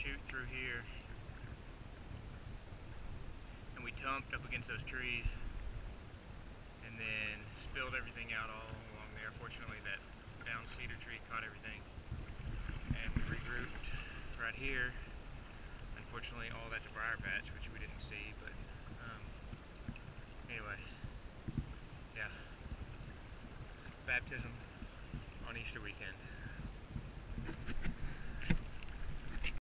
Shoot through here. And we tumped up against those trees and then spilled everything out all along there. Fortunately, that down cedar tree caught everything. And we regrouped right here. Unfortunately, all that's a briar patch, which we didn't see, but um, anyway, yeah. Baptism.